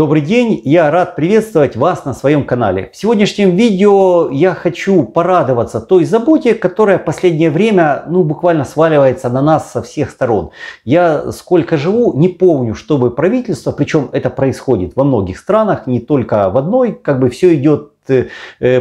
Добрый день, я рад приветствовать вас на своем канале. В сегодняшнем видео я хочу порадоваться той заботе, которая в последнее время ну, буквально сваливается на нас со всех сторон. Я сколько живу, не помню, чтобы правительство, причем это происходит во многих странах, не только в одной, как бы все идет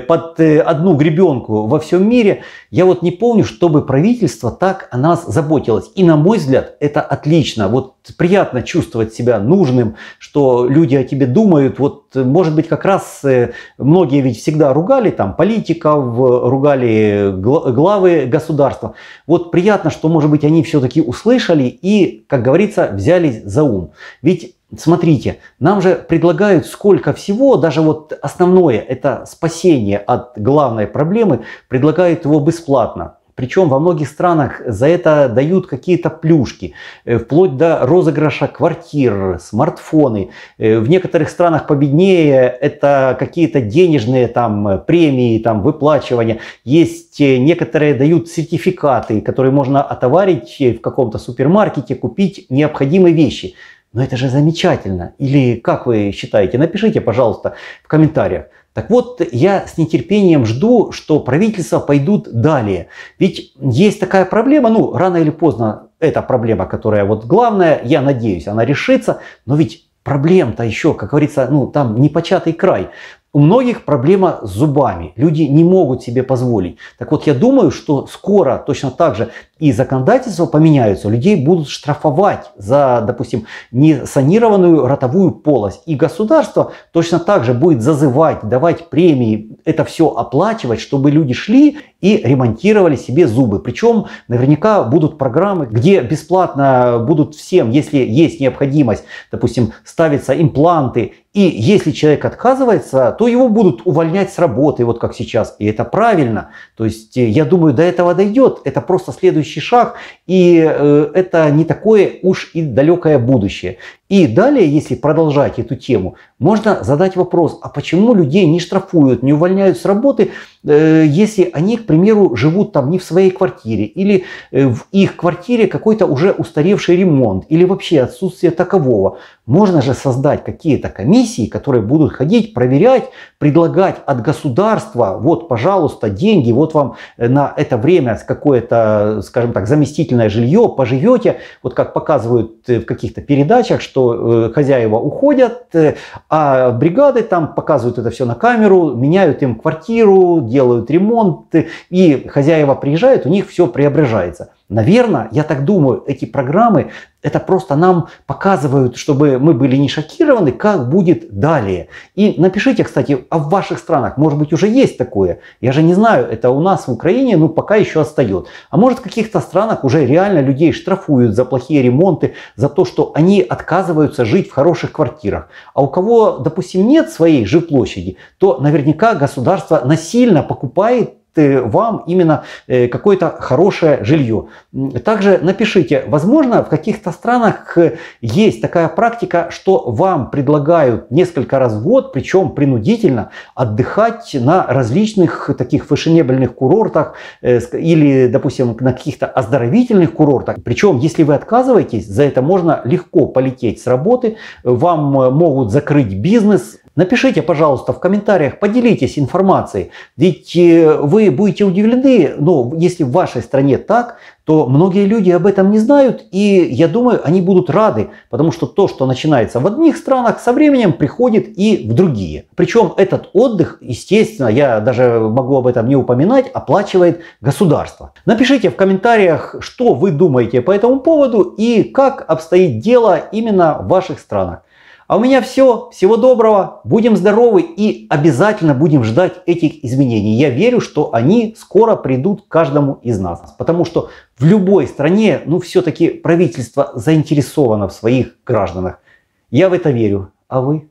под э, одну гребенку во всем мире. Я вот не помню, чтобы правительство так о нас заботилось. И на мой взгляд, это отлично. Вот приятно чувствовать себя нужным, что люди о тебе думают. Вот может быть как раз э, многие ведь всегда ругали там политиков, ругали главы государства. Вот приятно, что может быть они все-таки услышали и, как говорится, взялись за ум. Ведь Смотрите, нам же предлагают сколько всего, даже вот основное, это спасение от главной проблемы, предлагают его бесплатно. Причем во многих странах за это дают какие-то плюшки, э, вплоть до розыгрыша квартир, смартфоны. Э, в некоторых странах победнее это какие-то денежные там премии, там выплачивания. Есть э, некоторые дают сертификаты, которые можно отоварить в каком-то супермаркете, купить необходимые вещи. Но это же замечательно. Или как вы считаете? Напишите, пожалуйста, в комментариях. Так вот, я с нетерпением жду, что правительства пойдут далее. Ведь есть такая проблема, ну, рано или поздно эта проблема, которая вот главная, я надеюсь, она решится, но ведь проблем-то еще, как говорится, ну, там непочатый край. У многих проблема с зубами. Люди не могут себе позволить. Так вот, я думаю, что скоро точно так же и законодательство поменяются. Людей будут штрафовать за, допустим, несанированную ротовую полость. И государство точно так же будет зазывать, давать премии, это все оплачивать, чтобы люди шли и ремонтировали себе зубы. Причем наверняка будут программы, где бесплатно будут всем, если есть необходимость, допустим, ставиться импланты и если человек отказывается, то его будут увольнять с работы, вот как сейчас. И это правильно. То есть э, я думаю, до этого дойдет. Это просто следующий шаг. И э, это не такое уж и далекое будущее. И далее, если продолжать эту тему, можно задать вопрос, а почему людей не штрафуют, не увольняют с работы, э, если они, к примеру, живут там не в своей квартире, или в их квартире какой-то уже устаревший ремонт, или вообще отсутствие такового. Можно же создать какие-то комиссии, которые будут ходить, проверять, предлагать от государства, вот, пожалуйста, деньги, вот вам э, на это время какое-то, скажем так, заместительное жилье, поживете, вот как показывают в каких-то передачах, что э, хозяева уходят, э, а бригады там показывают это все на камеру, меняют им квартиру, делают ремонт, и хозяева приезжают, у них все преображается. Наверное, я так думаю, эти программы это просто нам показывают, чтобы мы были не шокированы, как будет далее. И напишите, кстати, а в ваших странах, может быть, уже есть такое. Я же не знаю, это у нас в Украине, ну, пока еще остается. А может, в каких-то странах уже реально людей штрафуют за плохие ремонты, за то, что они отказываются жить в хороших квартирах. А у кого, допустим, нет своей жилплощади, то наверняка государство насильно покупает вам именно э, какое-то хорошее жилье. Также напишите, возможно, в каких-то странах э, есть такая практика, что вам предлагают несколько раз в год, причем принудительно, отдыхать на различных таких фешенебельных курортах э, или, допустим, на каких-то оздоровительных курортах. Причем, если вы отказываетесь, за это можно легко полететь с работы, вам могут закрыть бизнес, Напишите, пожалуйста, в комментариях, поделитесь информацией. Ведь э, вы будете удивлены, но если в вашей стране так, то многие люди об этом не знают. И я думаю, они будут рады, потому что то, что начинается в одних странах, со временем приходит и в другие. Причем этот отдых, естественно, я даже могу об этом не упоминать, оплачивает государство. Напишите в комментариях, что вы думаете по этому поводу и как обстоит дело именно в ваших странах. А у меня все. Всего доброго. Будем здоровы и обязательно будем ждать этих изменений. Я верю, что они скоро придут каждому из нас. Потому что в любой стране, ну, все-таки правительство заинтересовано в своих гражданах. Я в это верю. А вы?